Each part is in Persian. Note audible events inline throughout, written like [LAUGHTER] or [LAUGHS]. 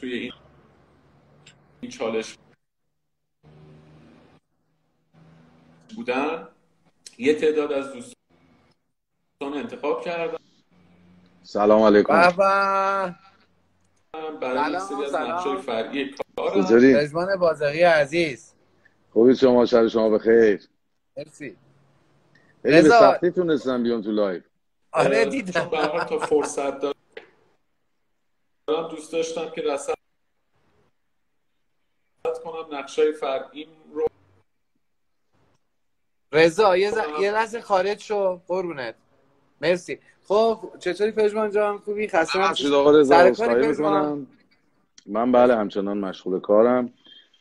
توی این این چالش بودن. یه تعداد از دوستان انتخاب کردن. سلام علیکم. به به. برای سری از سلام. نقشای فرعی؟ رزوان بازاقی عزیز. خوبی شما شب شما بخیر. مرسی. رضا. سختی تونستم بیام تو لایف آره چون دیدم تا فرصت دارم دوست داشتم که رصد کنم نقشای فرعیم رو رضا یه, ز... یه لحظه خارج شو قربونت. مرسی. خب چطوری پژمان جان؟ خوبی؟ خسته ببخشید نباشی آقا رضا می‌کنم. من بله همچنان مشغول کارم.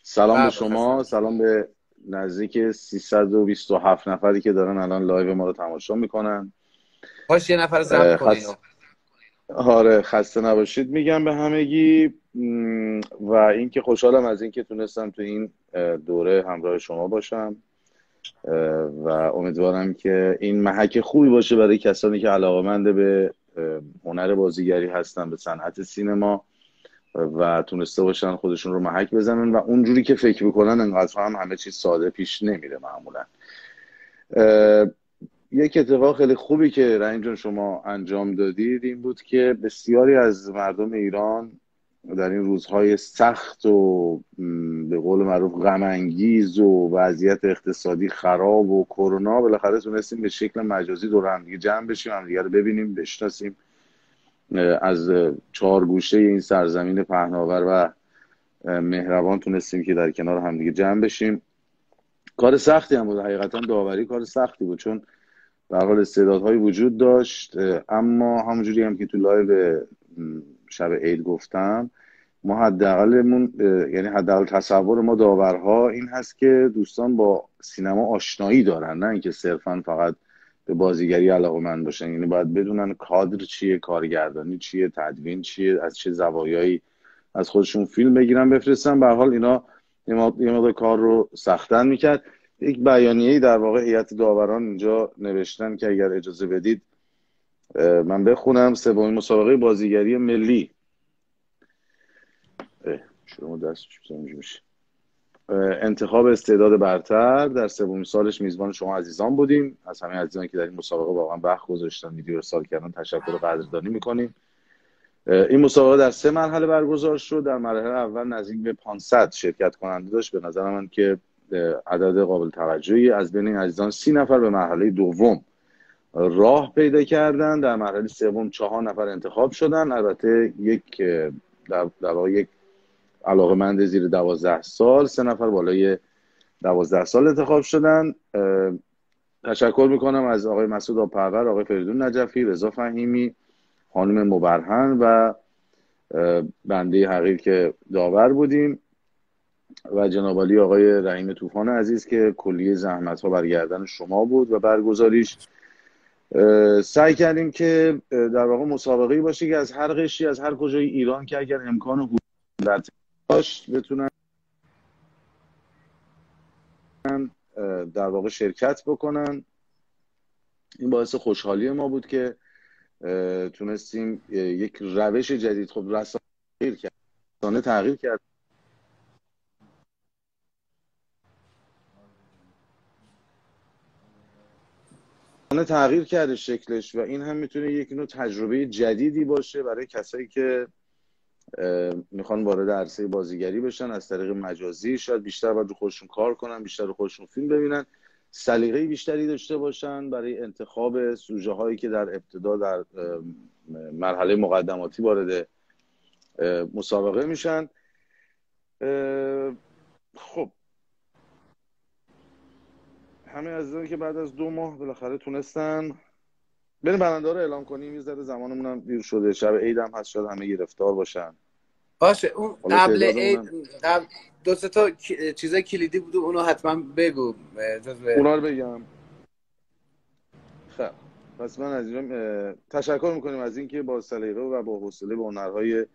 سلام به بله، شما. خسته سلام به نزدیک 327 نفری که دارن الان لایو ما رو تماشا می‌کنن. باش یه نفر کنی خس... آره خسته نباشید. میگم به همگی و اینکه خوشحالم از اینکه تونستم تو این دوره همراه شما باشم و امیدوارم که این محک خوبی باشه برای کسانی که علاقمند به هنر بازیگری هستن به صنعت سینما و تونسته باشن خودشون رو محک بزنن و اونجوری که فکر می‌کنن انقدر هم همه چیز ساده پیش نمیره معمولا. یک اتفاق خیلی خوبی که رنگ جان شما انجام دادید این بود که بسیاری از مردم ایران در این روزهای سخت و به قول معروف غم انگیز و وضعیت اقتصادی خراب و کرونا بالاخره تونستیم به شکل مجازی دور هم دیگه جمع بشیم هم دیگه رو ببینیم بشناسیم از چهار گوشه این سرزمین پهناور و مهربان تونستیم که در کنار هم دیگه جمع بشیم. کار سختی هم بود حقیقتا داوری کار سختی بود چون به حال استعدادهایی وجود داشت اما همونجوری هم که تو live شب عید گفتم ما حداقلمون یعنی حداقل تصور ما داورها این هست که دوستان با سینما آشنایی دارن نه اینکه صرفا فقط به بازیگری علاقه‌مند باشن. یعنی باید بدونن کادر چیه کارگردانی چیه تدوین چیه از چه زوایایی از خودشون فیلم بگیرن بفرستن. به حال اینا یه مقدار کار رو سختن می‌کرد. یک بیانیه‌ای در واقع هیئت داوران اینجا نوشتن که اگر اجازه بدید من بخونم. سومین مسابقه بازیگری ملی. شما دست میشه. انتخاب استعداد برتر. در سومین سالش میزبان شما عزیزان بودیم. از همه عزیزان که در این مسابقه واقعا وقت گذاشتن ویدیو ارسال کردن تشکر و قدردانی می‌کنیم. این مسابقه در سه مرحله برگزار شد. در مرحله اول نزدیک به 500 شرکت کننده داشت. به نظر من که عدد قابل توجهی از بین این عزیزان سی نفر به مرحله دوم راه پیدا کردن. در مرحله سوم چهار نفر انتخاب شدن. البته یک در, در یک علاقمند زیر دوازده سال سه نفر بالای دوازده سال انتخاب شدن. تشکر می‌کنم از آقای مسعود آبپرور آقای فریدون نجفی رضا فهیمی خانم مبرهن و بنده حقیر که داور بودیم. و جناب علی آقای رحیم طوفان عزیز که کلیه زحمت ها برگردن شما بود و برگزاریش سعی کردیم که در واقع مسابقه باشه که از هر قشری از هر کجای ایران که اگر امکان حضور داشت بتونن در واقع شرکت بکنن. این باعث خوشحالی ما بود که تونستیم یک روش جدید خب تغییر رسانه تغییر کرد. رسانه تغییر کرده شکلش و این هم می‌تونه یک نوع تجربه جدیدی باشه برای کسایی که می‌خوان وارد عرصه بازیگری بشن. از طریق مجازی شاید بیشتر باید رو خودشون کار کنن بیشتر رو خودشون فیلم ببینن سلیقه بیشتری داشته باشن برای انتخاب سوژه هایی که در ابتدا در مرحله مقدماتی وارد مسابقه میشن. خب همه عزیزانی که بعد از دو ماه بالاخره تونستن بریم برنده رو اعلام کنیم یه ذره زمانمون هم دیر شده. شب عید هم هست شاید همه گرفتار باشن. باشه اون قبل عید قبل دو سه تا چیزای کلیدی بود اونو حتما بگو اونا رو بگم. خب پس من از اینجا تشکر می‌کنیم از اینکه با سلیقه و با حوصله به هنرهای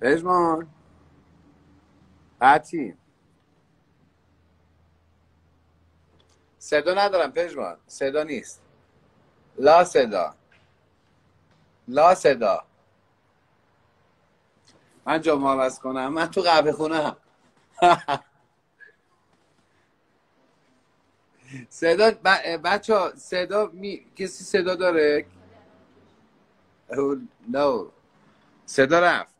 پژمان قطی صدا ندارم پژمان. صدا نیست. لا صدا. لا صدا. من جا عوض کنم. من تو قهوه خونه [LAUGHS] صدا بچه ها صدا می... کسی صدا داره؟ نه. صدا رفت.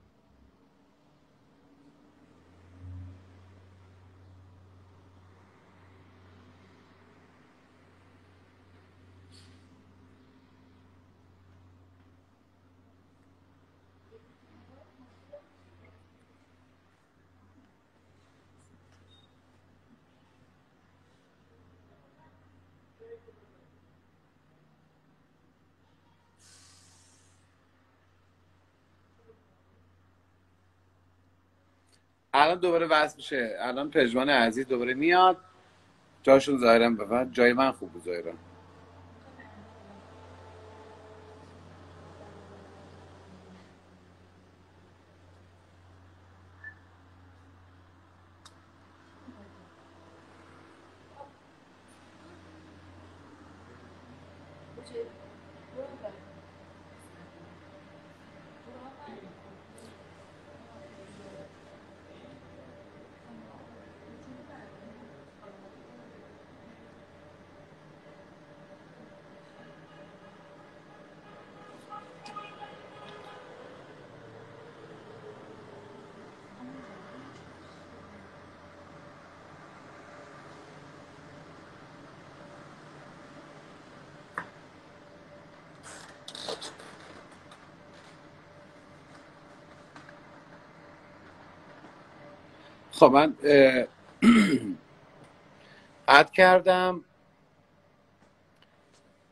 الان دوباره وصل میشه. الان پژمان عزیز دوباره میاد. جاشون ظاهرا بفرد جای من خوب بود ظاهرا. خب من اد [CLEARS THROAT] کردم.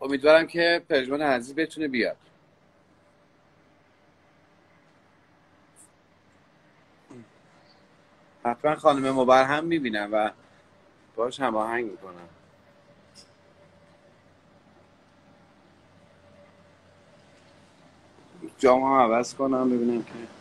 امیدوارم که پژمان عزیز بتونه بیاد. حتما خانم مبر هم می‌بینم و باش هماهنگ می‌کنم جام هم عوض کنم ببینم که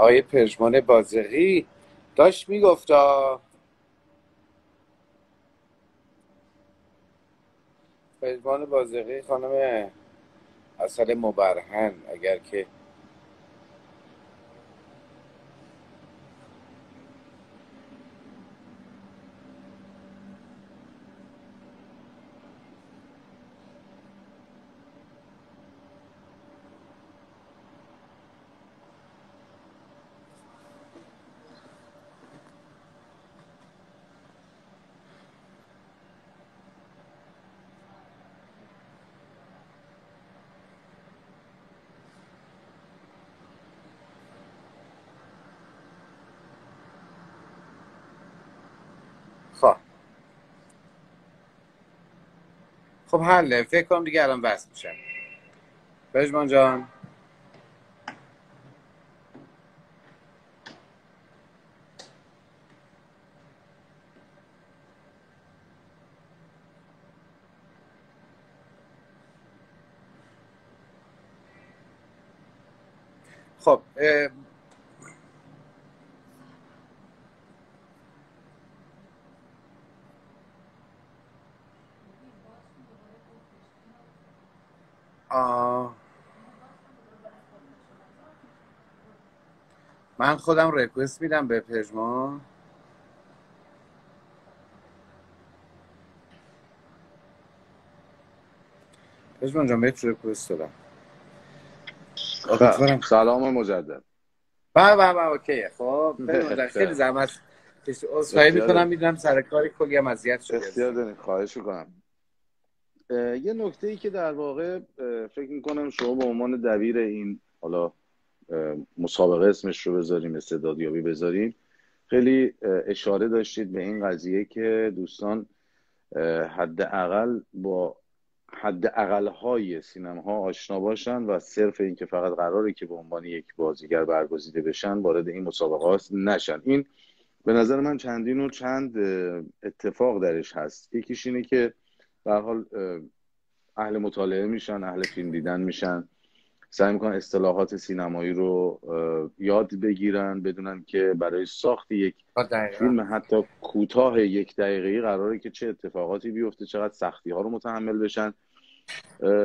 آقای پژمان بازقی داشت میگفتا پژمان بازقی خانم اصل مبرهن اگر که خب حله فکر کنم دیگه الان بس میشم بجمان جان. خب من خودم ریکوست میدم به پژمان پژمان جان بهت ریکوست دادم. سلام مجدد. بله بله بله اوکیه خب [LAUGHS] خیلی زحمت اصفایی می‌کنم می‌دونم سر کاری کلی هم اذیت شده اختیار دارین خواهش می‌کنم. یه نکته ای که در واقع فکر می‌کنم شما به عنوان دبیر این حالا مسابقه اسمش رو بذاریم استعدادیابی بذاریم خیلی اشاره داشتید به این قضیه که دوستان حداقل با حد های سینما ها آشنا باشن و صرف اینکه فقط قراره که به عنوان یک بازیگر برگزیده بشن وارد این مسابقات نشن. این به نظر من چندین و چند اتفاق درش هست. یکیش اینه که به حال اهل مطالعه میشن اهل فیلم دیدن میشن. سعی می‌کنن اصطلاحات سینمایی رو یاد بگیرن بدونن که برای ساخت یک فیلم حتی کوتاه یک دقیقه قراره که چه اتفاقاتی بیفته چقدر سختی ها رو متحمل بشن.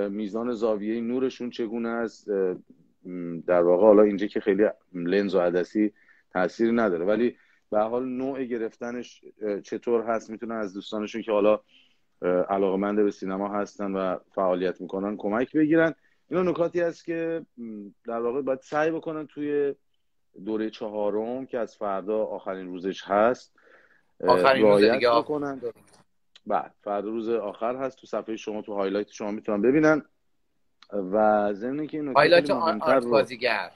میزان زاویه نورشون چگونه است؟ در واقع حالا اینجا که خیلی لنز و عدسی تاثیر نداره. ولی به حال نوع گرفتنش چطور هست؟ می‌تونن از دوستانشون که حالا علاقمند به سینما هستن و فعالیت می‌کنن کمک بگیرن. اینا نکاتی هست که در واقع باید سعی بکنن توی دوره چهارم که از فردا آخرین روزش هست آخرین روز دیگه بکنن. بعد فردا روز آخر هست. تو صفحه شما تو highlight شما می‌تونن ببینن. و ضمن که این highlight art بازیگر.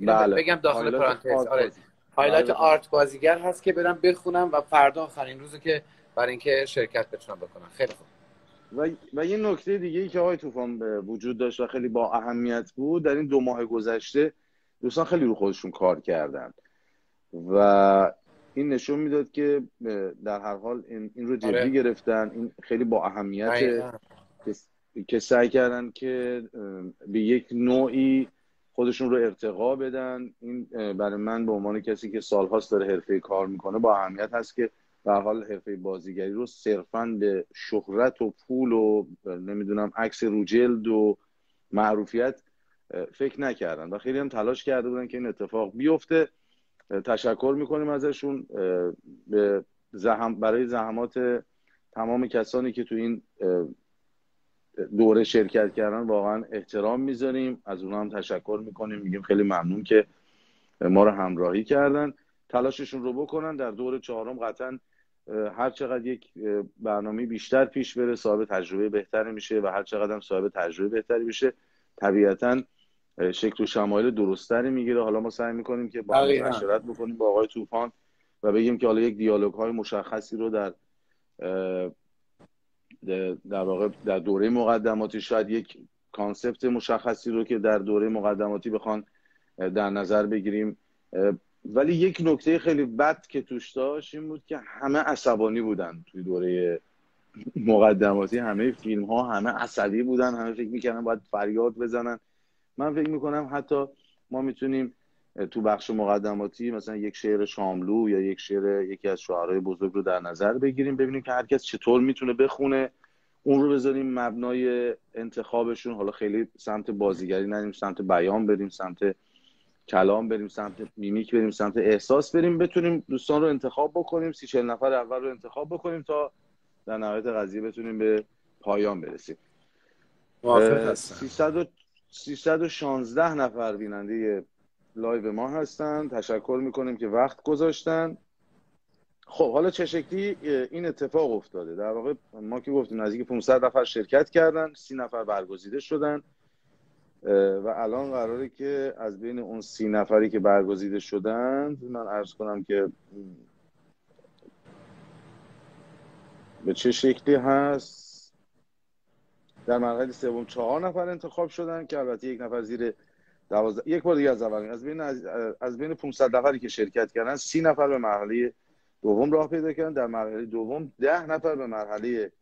بله. بگم داخل پرانتز. آره. highlight بله. art بازیگر هست که برم بخونم و فردا آخرین روزه که برای اینکه شرکت بتونم بکنم خیلی خوب. و, و یه نکته دیگه ای که آقای طوفان وجود داشت و خیلی با اهمیت بود در این دو ماه گذشته دوستان خیلی رو خودشون کار کردن. و این نشون می‌داد که در هر حال این, این رو جدی آره. گرفتن. این خیلی با اهمیت که سعی کردن که به یک نوعی خودشون رو ارتقا بدن. این برای من به عنوان کسی که سالهاست داره حرفه کار می‌کنه با اهمیت هست که به حال حرفه بازیگری رو صرفا به شهرت و پول و نمی‌دونم عکس رو جلد و معروفیت فکر نکردن. و خیلی هم تلاش کرده بودن که این اتفاق بیفته. تشکر می‌کنیم ازشون. به زحم برای زحمات تمام کسانی که تو این دوره شرکت کردن واقعا احترام می‌ذاریم. از اونها هم تشکر می‌کنیم. میگیم خیلی ممنون که ما رو همراهی کردن. تلاششون رو بکنن. در دور چهارم قطعا هر چقدر یک برنامه بیشتر پیش بره صاحب تجربه بهتری میشه و هر چقدر هم صاحب تجربه بهتری میشه طبیعتا شکل و شمایل درستری می‌گیره. حالا ما سعی می‌کنیم که با مشورت بکنیم با آقای طوفان و بگیم که حالا یک دیالوگ های مشخصی رو در در واقع در دوره مقدماتی شاید یک کانسپت مشخصی رو که در دوره مقدماتی بخوان در نظر بگیریم. ولی یک نکته خیلی بد که توش داشت این بود که همه عصبانی بودن توی دوره مقدماتی. همه فیلم ها همه عصبی بودن همه فکر می‌کردن باید فریاد بزنن. من فکر می‌کنم حتی ما می‌تونیم تو بخش مقدماتی مثلا یک شعر شاملو یا یک شعر یکی از شعرهای بزرگ رو در نظر بگیریم ببینیم که هرکس چطور می‌تونه بخونه. اون رو بذاریم مبنای انتخابشون. حالا خیلی سمت بازیگری نریم سمت بیان بریم سمت کلام بریم سمت میمیک بریم سمت احساس بریم بتونیم دوستان رو انتخاب بکنیم سی چل نفر اول رو انتخاب بکنیم تا در نهایت قضیه بتونیم به پایان برسیم. 316 نفر بیننده live ما هستن. تشکر می‌کنیم که وقت گذاشتن. خب حالا چه شکلی؟ این اتفاق افتاده. در واقع ما که گفتیم نزدیک 500 نفر شرکت کردن سی نفر برگزیده شدن. و الان قراره که از بین اون سی نفری که برگزیده شدند من عرض کنم که به چه شکلی هست؟ در مرحله سوم چهار نفر انتخاب شدن که البته یک نفر زیر دوازده یک بار دیگه از اول از بین از, از بین 500 نفری که شرکت کردن سی نفر به مرحله دوم راه پیدا کردن. در مرحله دوم ده نفر به مرحله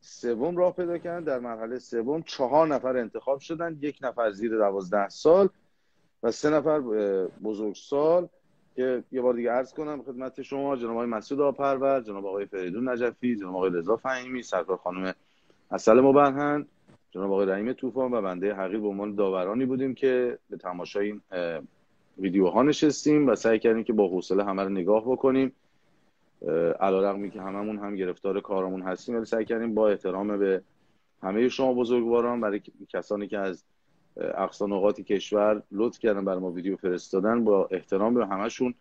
سوم راه پیدا کردن. در مرحله سوم چهار نفر انتخاب شدن. یک نفر زیر دوازده سال و سه نفر بزرگسال که یه بار دیگه عرض کنم خدمت شما جناب آقای مسعود آپرور جناب آقای فریدون نجفی جناب آقای رضا فهیمی سرکار خانم اصل مبرهن جناب آقای رحیم طوفان و بنده حقیق به عنوان داورانی بودیم که به تماشای این ویدیوها نشستیم و سعی کردیم که با حوصله همه رو نگاه بکنیم. علیرغمی که هممون هم گرفتار کارمون هستیم ولی سعی کردیم با احترام به همه شما بزرگواران برای کسانی که از اقصا نقاط کشور لطف کردن برای ما ویدیو فرستادن با احترام به همشون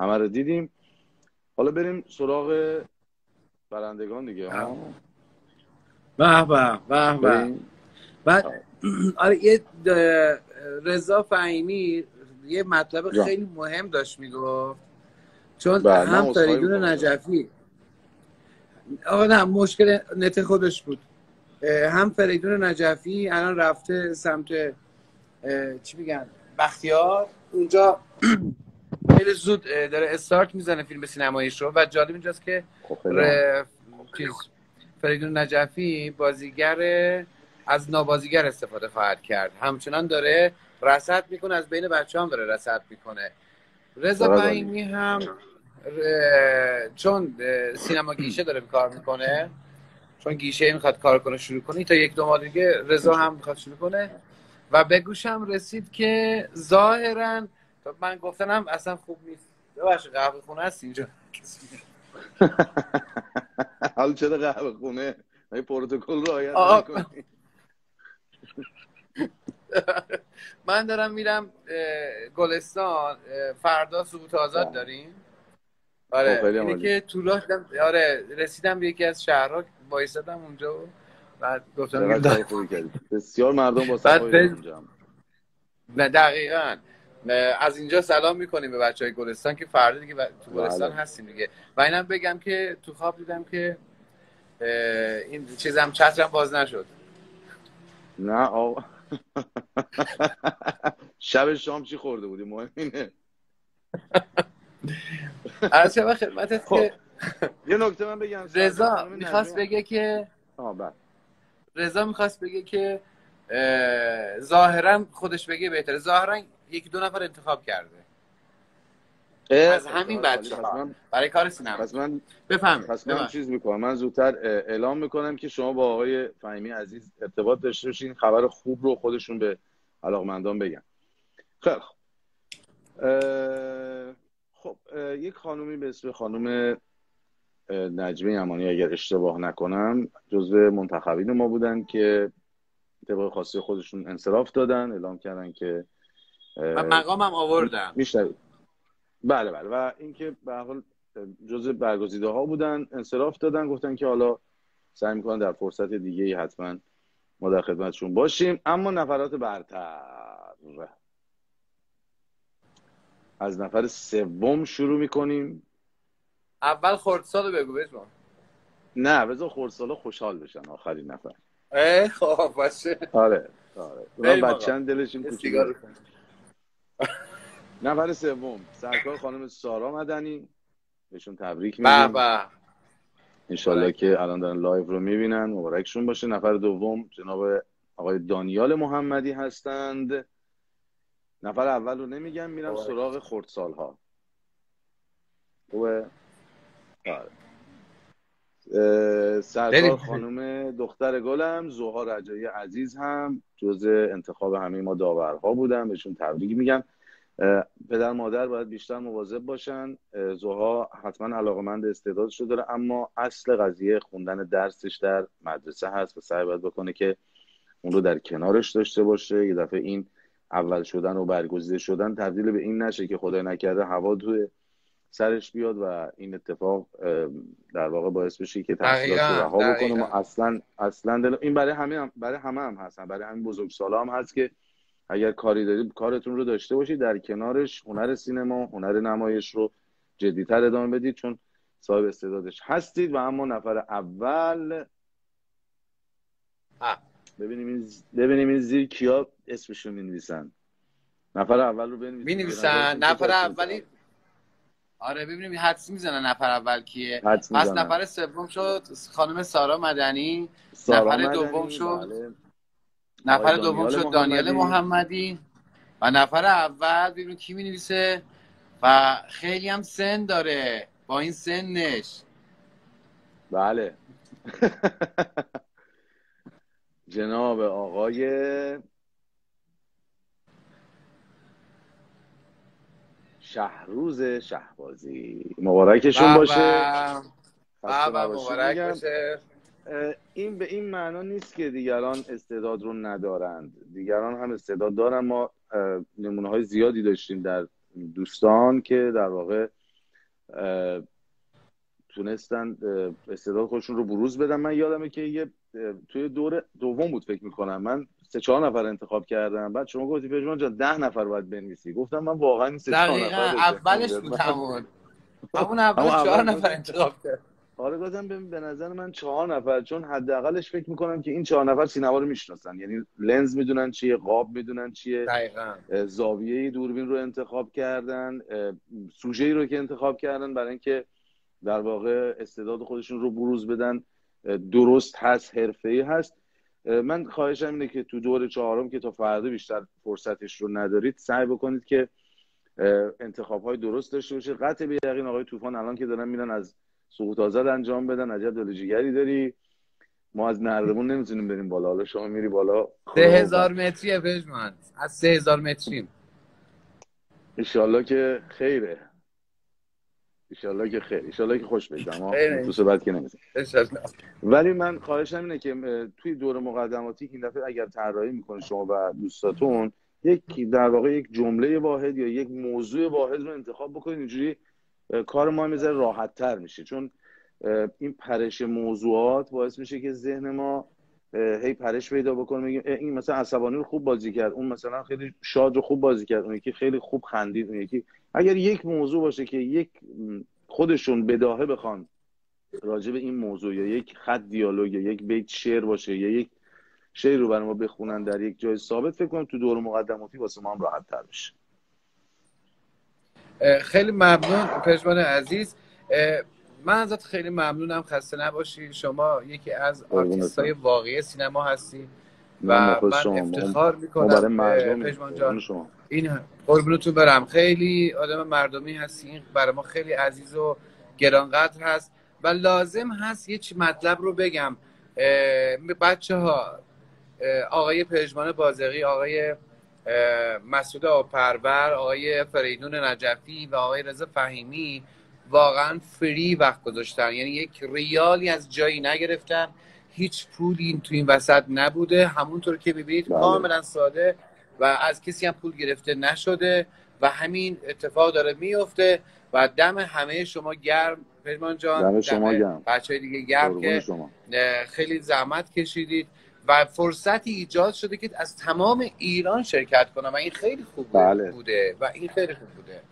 همه رو دیدیم. حالا بریم سراغ برندگان دیگه. ها به به به به. بعد [CLEARS THROAT] آره یه رضا فهیمی یه مطلب خیلی مهم داشت می‌گفت. چون بله، هم فریدون نجفی. آقا نه مشکل نت خودش بود. هم فریدون نجفی الان رفته سمت چی میگن؟ بختیار. اونجا [CLEARS THROAT] خیلی زود داره استارت می‌زنه فیلم سینماییش رو و جالب اینجاست که خب، فریدون نجفی بازیگر از نابازیگر استفاده خواهد کرد. همچنان داره رسد می‌کنه از بین بچه هم داره رسد می‌کنه. رضا فهیمی هم چون سینما گیشه داره کار می‌کنه. چون گیشه می‌خواد کار کنه شروع کنه تا یک دو ماه دیگه رضا هم می‌خواد شروع کنه. و به گوشم رسید که ظاهرا من گفتنم اصلا خوب نیست. ببخشید قهوه خونه هست اینجا. [LAUGHS] حال چرا قهوه خونه؟ پروتکل رعایت [LAUGHS] من دارم میرم گلستان فردا سقوط آزاد داریم. آره خب، اینه که تو راه آره رسیدم به یکی از شهرها وایسادم اونجا و بعد گفتم بسیار مردم با صفای اونجا نه دقیقا. از اینجا سلام می‌کنیم به بچه های گلستان که فردا دیگه تو گلستان بله. هستیم دیگه. و اینم بگم که تو خواب دیدم که این چیزم چترم باز نشد. نه آقا. شب شام چی خورده بودی؟ مهم اینه از شب خدمتت خب. که یه نکته من بگم رضا می‌خواست بگه که بله. رضا می‌خواست بگه که ظاهرا خودش بگه بهتره. ظاهرا یکی دو نفر انتخاب کرده. از همین بچه برای کار سینما. پس من بفهم پس من چیز می‌کنم. من زودتر اعلام می‌کنم که شما با آقای فهمی عزیز ارتباط داشته باشین. خبر خوب رو خودشون به علاقمندان بگن. خیلی خب خب یک خانومی به اسم خانم نجمه امانی اگر اشتباه نکنم جزو منتخبین ما بودن که طبق خاصی خودشون انصراف دادن اعلام کردن که من مقامم آوردم میشنوید بله بله. و اینکه به حال جزء برگزیده ها بودن انصراف دادن گفتن که حالا سعی می‌کنن در فرصت دیگه ای حتما ما در خدمتشون باشیم. اما نفرات برتر. از نفر سوم شروع می‌کنیم. اول خردسال بگو بجمان نه بذار خردسال خوشحال بشن آخرین نفر. اه خب باشه. آره آره. بچه دلشون کوچیک نفر سوم. سرکار خانم سارا مدنی. بهشون تبریک میگیم به. انشالله که الان دارن live رو می‌بینن. مبارکشون باشه. نفر دوم جناب آقای دانیال محمدی هستند. نفر اول رو نمیگم میرم سراغ خردسال ها خوبه؟ آره. سرکار خانم دختر گلم زوها رجایی عزیز هم جز انتخاب همه ما داورها بودن. بهشون تبریک میگم. پدر مادر باید بیشتر مواظب باشن. زوها حتما علاقمند استعدادش رو داره اما اصل قضیه خوندن درسش در مدرسه هست و سعی باید بکنه که اون رو در کنارش داشته باشه یه دفعه این اول شدن و برگزیده شدن تبدیل به این نشه که خدای نکرده هوا توی سرش بیاد و این اتفاق در واقع باعث بشه که تحصیلات رو رها بکنه. ما اصلا اصلا این برای همه هم برای همه هم هستن برای همین بزرگسالا هم هست که اگر کاری دارید کارتون رو داشته باشید در کنارش هنر سینما هنر نمایش رو جدیتر ادامه بدید چون صاحب استعدادش هستید. و اما نفر اول ببینیم این ببینیم این زیر کیا اسمشون می نفر اول رو بنویسن می نفر اولی آره ببینیم حدس می‌زنن نفر اول کیه. پس نفر سوم شد خانم سارا مدنی. سارا نفر دوم شد بله. نفر دوم شد دانیال محمدی. و نفر اول ببینیم کی می نویسه و خیلی هم سن داره. با این سنش. بله. [LAUGHS] جناب آقای شهروز شهبازی. مبارکشون باشه. مبارک باشه. این به این معنا نیست که دیگران استعداد رو ندارند. دیگران هم استعداد دارن. ما نمونه های زیادی داشتیم در دوستان که در واقع تونستن استعداد خودشون رو بروز بدن. من یادمه که یه توی دور دوم بود فکر می‌کنم. من سه چهار نفر انتخاب کردم. بعد شما گفتی پژمان جان ده نفر باید بنویسی. گفتم من واقعا این سه چهار نفر اولش بود همون. [LAUGHS] همون اول چهار نفر انتخاب کرد آره گفتم به نظر من چهار نفر چون حداقلش فکر می‌کنم که این چهار نفر سینما رو می‌شناسن. یعنی لنز می‌دونن چیه قاب می‌دونن چیه زاویه دوربین رو انتخاب کردن سوژه رو که انتخاب کردن برای اینکه در واقع استعداد خودشون رو بروز بدن. درست هست حرفه‌ای هست. من خواهشم اینه که تو دور چهارم که تا فردا بیشتر فرصتش رو ندارید سعی بکنید که انتخاب های درست داشته باشید. قطع به یقین آقای طوفان الان که دارن میرن از سقوط آزاد انجام بدن عجب دل جیگری داری. ما از نردمون نمی‌تونیم بریم بالا. حالا شما میری بالا سه هزار متری پژمان از سه هزار متریم. ایشالله که خیره. ایشالله که خیر ایشالله که خوش بگذم تو صحبت که نمیزن ولی من خواهشم اینه که توی دور مقدماتی این دفعه اگر طراحی می‌کنه شما و دوستاتون یک در واقع یک جمله واحد یا یک موضوع واحد رو انتخاب بکنید. اینجوری کار ما می‌ذاره راحت تر میشه. چون این پرش موضوعات باعث میشه که ذهن ما هی پرش پیدا بکنه. میگیم این مثلا عصبانی رو خوب بازی کرد اون مثلا خیلی شاد رو خوب بازی کرد اون یکی خیلی خوب خندید اون یکی. اگر یک موضوع باشه که یک خودشون بداهه بخوان راجع به این موضوع یا یک خط دیالوگ یا یک بیت شعر باشه یا یک شعر رو برای ما بخونن در یک جای ثابت فکر کنم تو دور مقدماتی واسه ما هم راحت تر بشه. خیلی ممنون پژمان عزیز. من ازت خیلی ممنونم خسته نباشی. شما یکی از آرتیست های واقعی سینما هستی و من افتخار می‌کنم پژمان جان. این قربونتون برم. خیلی آدم مردمی هستی این برای ما خیلی عزیز و گرانقدر هست. و لازم هست یه مطلب رو بگم. بچه ها آقای پژمان بازقی آقای مسعود آپرور آقای فریدون نجفی و آقای رضا فهیمی واقعا فری وقت گذاشتن. یعنی یک ریالی از جایی نگرفتن. هیچ پولی تو این وسط نبوده. همونطور که ببینید بله. کاملا ساده و از کسی هم پول گرفته نشده و همین اتفاق داره میفته و دم همه شما گرم. پرمان جان دم شما گرم. بچه دیگه گرم که خیلی زحمت کشیدید. و فرصتی ایجاد شده که از تمام ایران شرکت کنم. و این خیلی خوب بله. بوده. و این خیلی خوب بوده.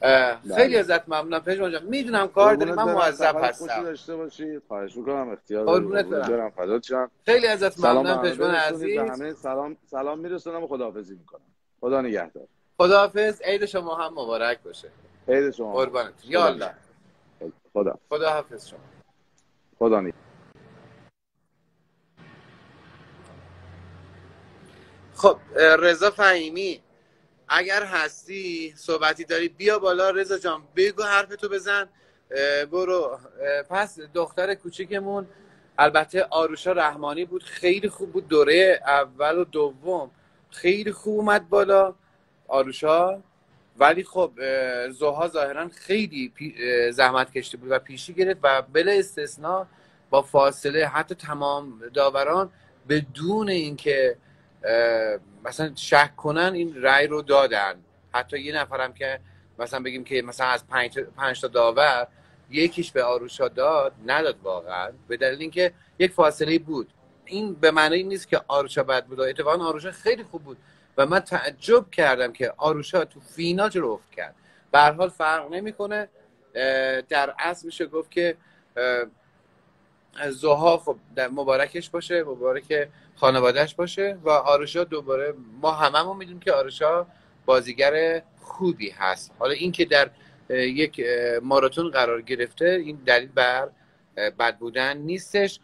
بله. خیلی ازت ممنونم. پژمان جان می‌دونم کار داری. من موظف هستم. داشته باشی. خواهش می‌کنم. اختیار دارم فدات خیلی ازت ممنونم. پژمان عزیز. همه. سلام. سلام میرسونم. و خداحافظی می‌کنم. خدا نگهدار. خداحافظ. عید شما هم مبارک باشه. عید شما. قربانت. یا الله خدا. خداحافظ شما. خدا نگهدار. خب رضا فهیمی اگر هستی صحبتی داری بیا بالا رضا جان بگو حرف تو بزن برو. پس دختر کوچیکمون البته آروشا رحمانی بود خیلی خوب بود دوره اول و دوم. خیلی خوب اومد بالا آروشا. ولی خب زوها ظاهرا خیلی زحمت کشته بود و پیشی گرفت و بلا استثنا با فاصله حتی تمام داوران بدون اینکه مثلا شک کنن این رأی رو دادن. حتی یه نفرم که مثلا بگیم که مثلا از پنج, تا داور یکیش به آروشا داد نداد واقعا. به دلیل اینکه یک فاصله بود. این به معنی نیست که آروشا بد بود. اتفاقا آروشا خیلی خوب بود. و من تعجب کردم که آروشا تو فینال رو افت کرد. به حال فرق نمی‌کنه. در اصل میشه گفت که زها خب مبارکش باشه. مبارک خانوادهش باشه و آرشا دوباره ما هممون می‌دونیم که آرشا بازیگر خوبی هست. حالا اینکه در یک ماراتون قرار گرفته این دلیل بر بد بودن نیستش.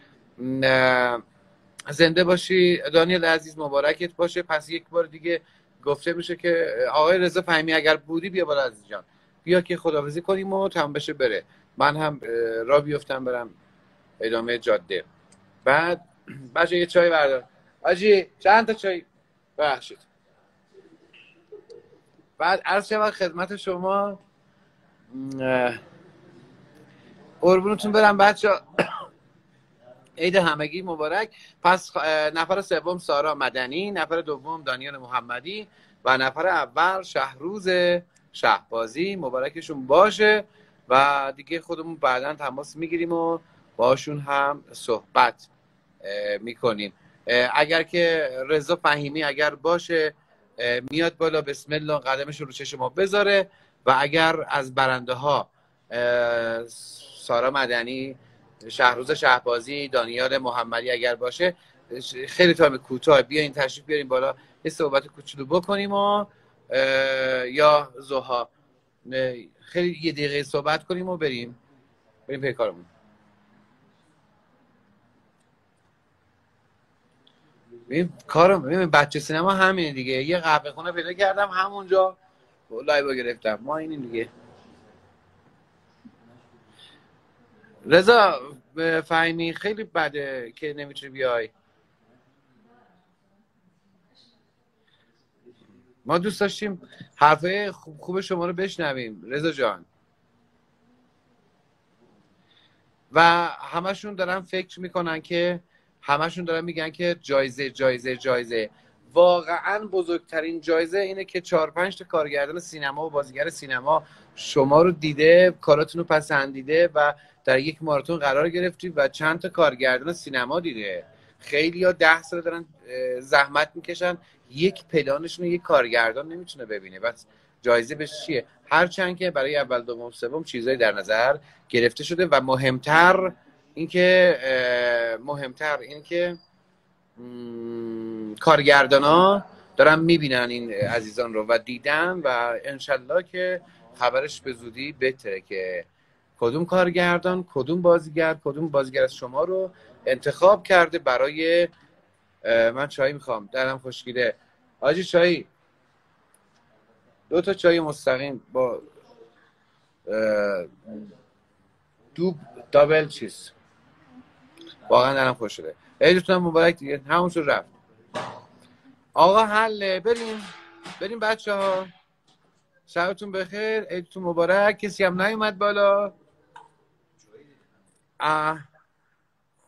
زنده باشی دانیل عزیز مبارکت باشه. پس یک بار دیگه گفته میشه که آقای رضا فهمی اگر بودی بیا بالا عزیز جان. بیا که خداحافظی کنیم و تمام بشه بره. من هم را بیفتم برم ادامه جاده. بعد [CLEARS THROAT] بچه یه چای بردار. آجی چند تا چای؟ ببخشید. بعد عرض شود خدمت شما. قربونتون برم بچه. [COUGHS] عید همگی مبارک. پس نفر سوم سارا مدنی نفر دوم دانیال محمدی و نفر اول شهروز شهبازی. مبارکشون باشه و دیگه خودمون بعدا تماس می‌گیریم و باشون هم صحبت می‌کنیم اگر که رضا فهیمی اگر باشه میاد بالا بسم الله قدمش رو چشم ما بذاره و اگر از برنده ها سارا مدنی شهروز شهبازی دانیال محمدی اگر باشه خیلی تایم کوتاه بیاین تشریف بیاریم بالا یه صحبت کوچولو بکنیم و یا زوها. خیلی یه دقیقه صحبت کنیم و بریم. بریم پی کارمون. ببین کارم ببین بچه سینما همینه دیگه. یه قهوه خونه پیدا کردم همونجا live گرفتم. ما اینیم دیگه. رضا فهمی خیلی بده که نمی‌تونی بیای. ما دوست داشتیم حرفه خوب شما رو بشنویم. رضا جان. و همشون دارن فکر می‌کنن که همشون دارن میگن که جایزه جایزه جایزه. واقعا بزرگترین جایزه اینه که چهار پنج تا کارگردان سینما و بازیگر سینما شما رو دیده کاراتون رو پسندیده و در یک ماراتون قرار گرفتید و چند تا کارگردان سینما دیده. خیلی ها ده سال دارن زحمت می‌کشن. یک پلانشون یک کارگردان نمی‌تونه ببینه. بس جایزه بهش چیه؟ هرچند که برای اول دوم سوم چیزایی در نظر گرفته شده و مهمتر اینکه مهمتر اینکه کارگردان ها دارن می‌بینن این عزیزان رو و دیدن و انشالله که خبرش به زودی بهتره که کدوم کارگردان کدوم بازیگر کدوم بازیگر از شما رو انتخاب کرده برای من چای می‌خوام درم خوشگیره. آجی چایی؟ دو تا چای مستقیم با دو دابل چیز. واقعا درم خوش شده عیدتون مبارک دیگه. همون شد رفت. آقا حله. بریم. بریم بچه ها شبتون بخیر. عیدتون مبارک. کسی هم نیومد بالا. آه.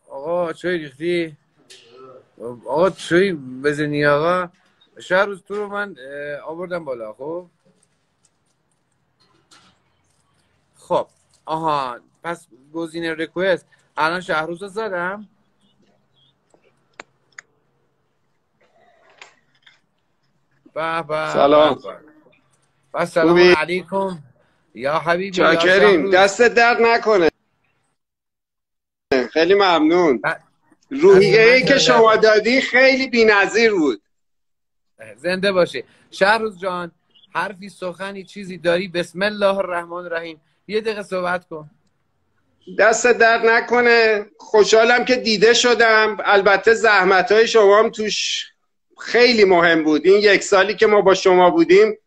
آقا چای ریختی؟ آقا چای بزنی آقا. شهر روز تو رو من آوردم بالا. خب؟ خب. آها. پس گزینه ریکوست. الان شهروز رو زدم. سلام. با سلام علیکم. یا حبیبی چاکریم. دست درد نکنه. خیلی ممنون. روحیه ای که شما دادی خیلی بی بود. زنده باشی. شهروز جان حرفی سخنی چیزی داری؟ بسم الله الرحمن الرحیم. یه دقیقه صحبت کن. دست درد نکنه. خوشحالم که دیده شدم. البته زحمت های شما هم توش خیلی مهم بود. این یک سالی که ما با شما بودیم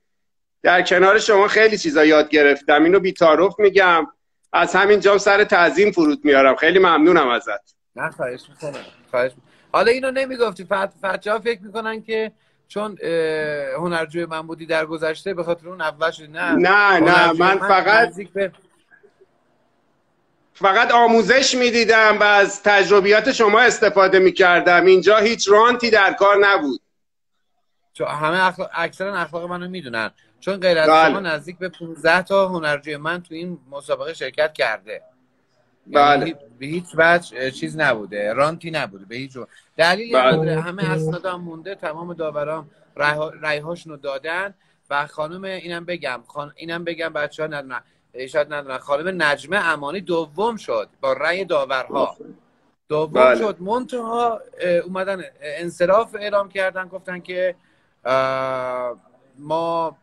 در کنار شما خیلی چیزا یاد گرفتم. اینو بیتاروف میگم. از همین جام سر تعظیم فرود میارم. خیلی ممنونم ازت. نه خواهش می‌کنم. خواهش حالا اینو نمی‌گفتی. فت... ها فکر می‌کنن که چون هنرجوی من بودی در گذشته به خاطر اون اول شدی نه؟ نه نه. من فقط فقط آموزش می‌دیدم و از تجربیات شما استفاده می‌کردم. اینجا هیچ رانتی در کار نبود. چون همه. اکثرا اخلاق منو می‌دونن. چون غیر از بله. شما نزدیک به 15 تا هنرجوی من تو این مسابقه شرکت کرده. یعنی بله. به هیچ وجه چیز نبوده. رانتی نبوده. به هیچ دلیل بله. همه اسناد هم مونده تمام داوران رای هاشون رو دادن و خانم اینم بگم خان... اینم بگم بچه ها ندونن. شاید ندونن خانم نجمه امانی دوم شد با رأی داورها. دوم بله. شد. منتها اومدن انصراف اعلام کردن گفتن که ما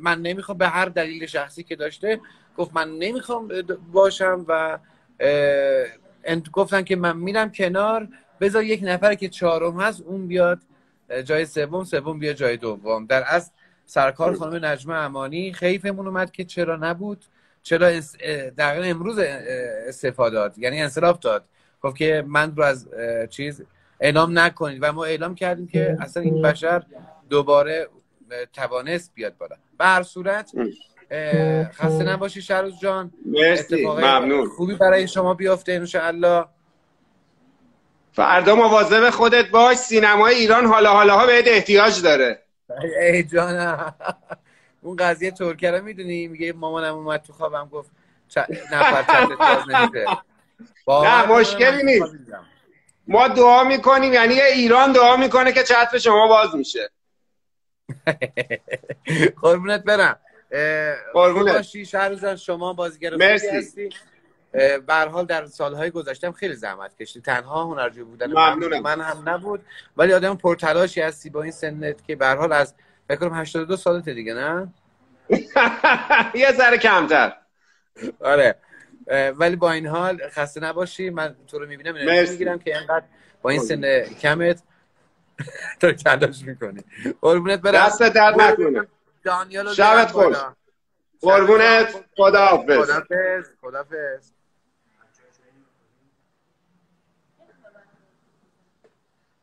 من نمی‌خوام به هر دلیل شخصی که داشته گفت من نمی‌خوام باشم و گفتن که من میرم کنار. بذار یک نفر که چهارم هست اون بیاد جای سوم سوم بیاد جای دوم. در از سرکار خانم نجمه امانی خیفمون اومد که چرا نبود؟ چرا در امروز استفاده داد؟ یعنی انصراف داد. گفت که من رو از چیز اعلام نکنید. و ما اعلام کردیم که اصلا این بشر دوباره توانست بیاد بالا. به هر صورت خسته نباشی شهروز جان. مرسی. ممنون. خوبی برای شما بیافته انشاءالله. فردا مواظب خودت باش. سینمای ایران حالا حالا ها بهت احتیاج داره. ای جانم اون قضیه ترکیه رو می‌دونی؟ میگه مامانم اومد تو خوابم گفت چ... نفر چتت باز نمیشه نه مشکلی نیست. ما دعا می‌کنیم یعنی ایران دعا می‌کنه که چتر شما باز میشه. [LAUGHS] قربونت برم. قربونت. باشی شهر شما بازیگر هستی. به حال در سالهای گذشتم خیلی زحمت کشیدی. تنها هنرجو بودن ممنونم. من هم نبود. ولی آدم پرتلاشی هستی با این سنت که به هر حال از فکر کنم 82 سالته دیگه نه؟ [LAUGHS] یه ذره کمتر. آره. ولی با این حال خسته نباشی. من تو رو می‌بینم. می‌گیرم که اینقدر با این سن کمت [LAUGHS] تو تلاش می‌کنی. قربونت برم. دست درد نکنه. دانیال شبت خوش. قربونت. خداحافظ. خدافظ خدافظ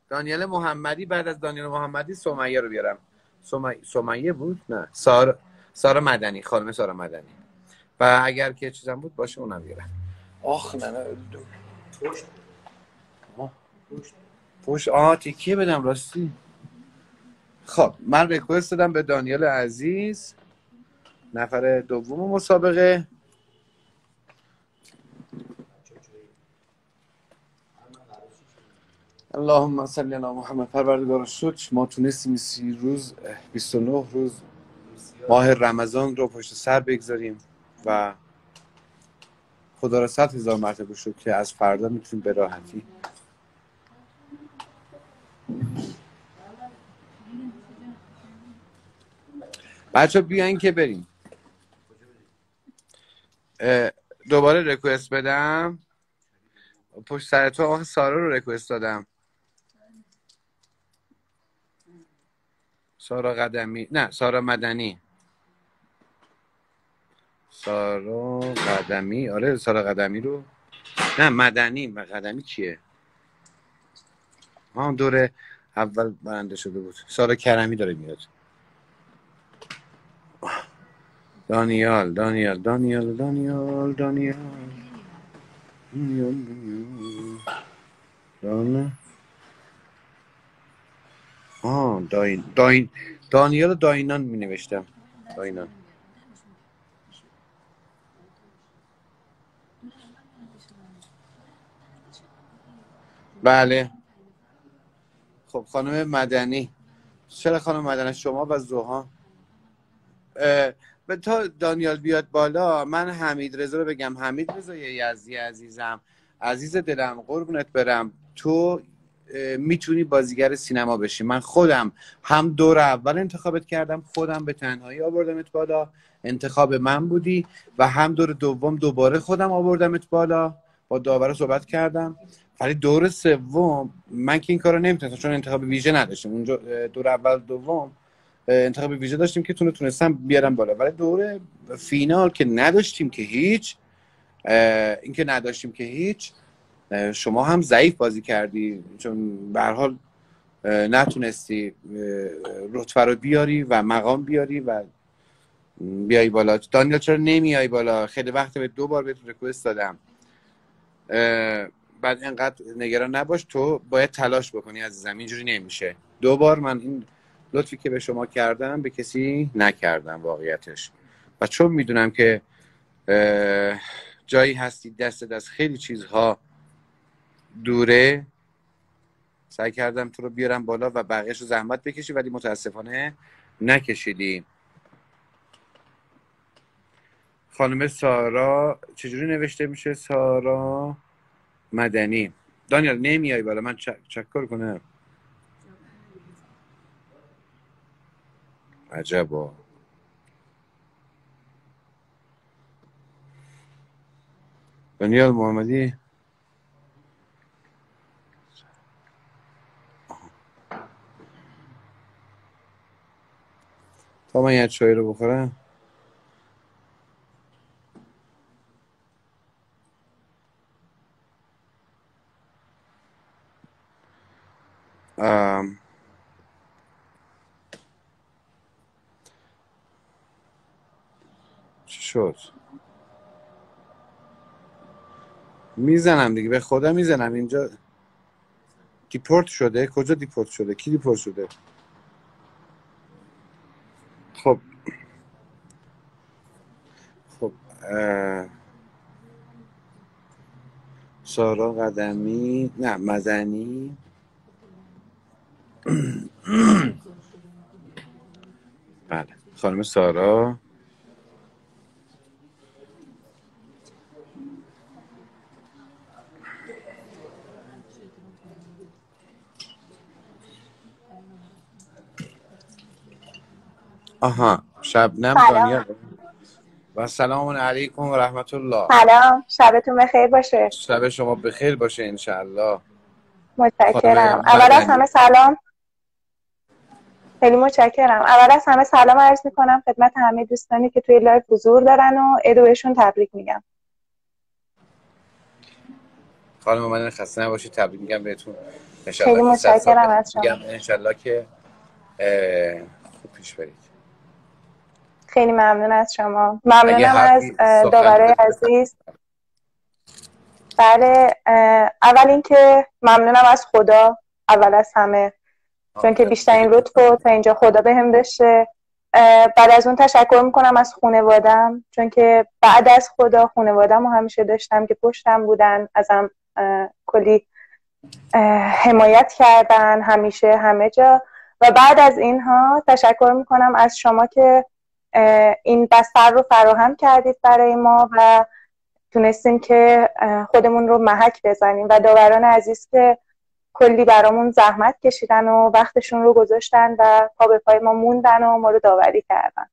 دانیال محمدی بعد از دانیال محمدی سمیه رو بیارم. سمی... سمیه بود؟ نه. سار سارا مدنی خانم سارا مدنی. و اگر که چیزم بود باشه اونم بیارم آخ نه نه. آه. پشت. آه تکیه بدم راستی. خب من ریکوست دادم به دانیال عزیز. نفر دوم مسابقه. اللهم صل علی محمد. پروردگار شد ما تونستیم سی روز 29 روز ماه رمضان رو پشت سر بگذاریم و خدا را صد هزار مرتبه شد که از فردا می‌تونیم به راحتی. بچه بیاین که بریم. دوباره ریکوست بدم. پشت سر تو آقا سارا رو ریکوست دادم. سارا قدمی نه سارا مدنی. سارا قدمی آره سارا قدمی رو. نه مدنی و قدمی کیه ها دور اول برنده شده بود. سارا کرمی داره میاد. دانیال دانیال دانیال دانیال دانیال. دانیال. دانیال. داین. داین. دانیال داینان می نوشتم داینان. بله. خب خانم مدنی. چرا خانم مدنی؟ شما و زوها به تا دانیال بیاد بالا من حمید رضا رو بگم. حمید رضا یزدی عزیزم. عزیز دلم قربونت برم. تو می‌تونی بازیگر سینما بشی. من خودم هم دور اول انتخابت کردم خودم به تنهایی آوردمت بالا انتخاب من بودی و هم دور دوم دوباره خودم آوردمت بالا. با داور صحبت کردم. ولی دور سوم من که این کارو نمی‌تونستم چون انتخاب ویژه نداشتیم اونجا دور اول دوم انتخاب ویژه داشتیم که تونه تونستم بیارم بالا. ولی دور فینال که نداشتیم که هیچ اه، این که نداشتیم که هیچ شما هم ضعیف بازی کردی چون به حال نتونستی رتبه رو بیاری و مقام بیاری و بیای بالا. دانیال چرا نمیای بالا؟ خیلی وقت به دو بار بهت ریکوست دادم. بعد اینقدر نگران نباش تو باید تلاش بکنی عزیزم اینجوری نمیشه. دو بار من این لطفی که به شما کردم به کسی نکردم واقعیتش. و چون می‌دونم که جایی هستی دست دست خیلی چیزها دوره. سعی کردم تو رو بیارم بالا و بقیهش رو زحمت بکشی ولی متاسفانه نکشیدی. خانم سارا چجوری نوشته میشه؟ سارا مدنی. دانیال نمیای بالا. من چک چکر کنم؟ عجبا. دانیال محمدی؟ تا من یه چای رو بخورم. چی شد؟ می‌زنم دیگه به خدا می‌زنم. اینجا دیپورت شده؟ کجا دیپورت شده؟ کی دیپورت شده؟ سارا قدمی نه مزنی [CLEARS THROAT] بله خانم سارا. آها شبنم دانیا و سلام علیکم و رحمت الله سلام. شبتون بخیر باشه. شب شما بخیر باشه انشالله متشکرم. اول از همه سلام. خیلی متشکرم. اول از همه سلام عرض می‌کنم خدمت همه دوستانی که توی live حضور دارن و عیدو بهشون تبریک میگم. خانم من خسته نباشید. تبریک میگم بهتون. خیلی متشکرم از شما. انشالله که خوب پیش برید. خیلی ممنون از شما. ممنونم از داوره عزیز. بله اول اینکه ممنونم از خدا اول از همه. چون که بیشترین لطف رو تا اینجا خدا بهم به داشته بعد از اون تشکر می‌کنم از خانوادم. چون که بعد از خدا خانوادم رو همیشه داشتم که پشتم بودن ازم کلی حمایت کردن همیشه همه جا. و بعد از اینها تشکر می‌کنم از شما که این بستر رو فراهم کردید برای ما و تونستیم که خودمون رو محک بزنیم. و داوران عزیز که کلی برامون زحمت کشیدن و وقتشون رو گذاشتن و پا به پای ما موندن و ما رو داوری کردن.